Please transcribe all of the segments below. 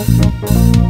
Thank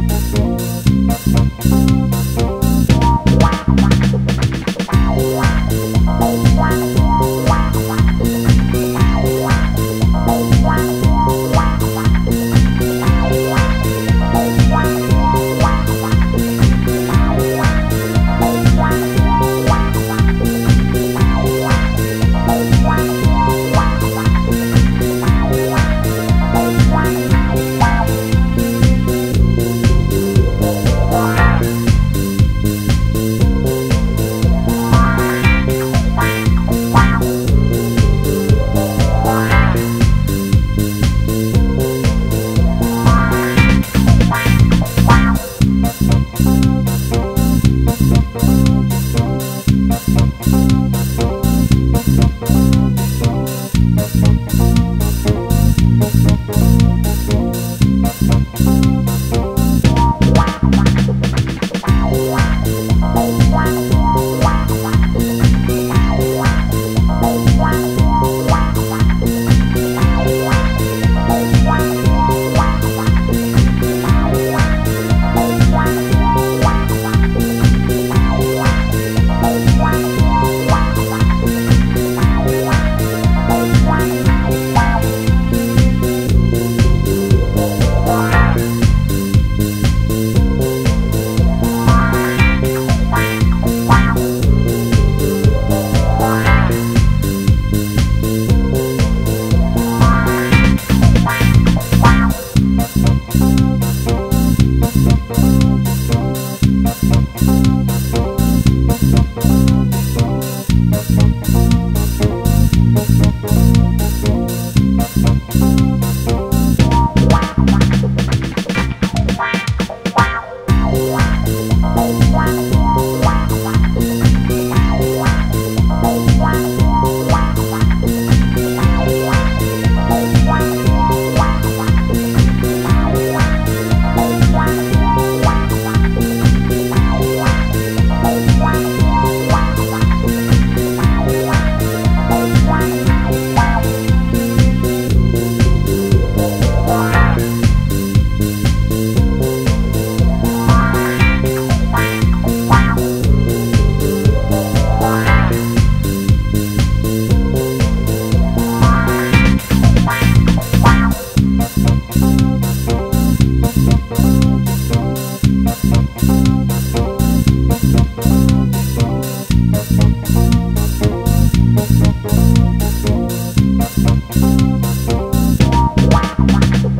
one. Bye.